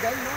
de ahí, ¿no?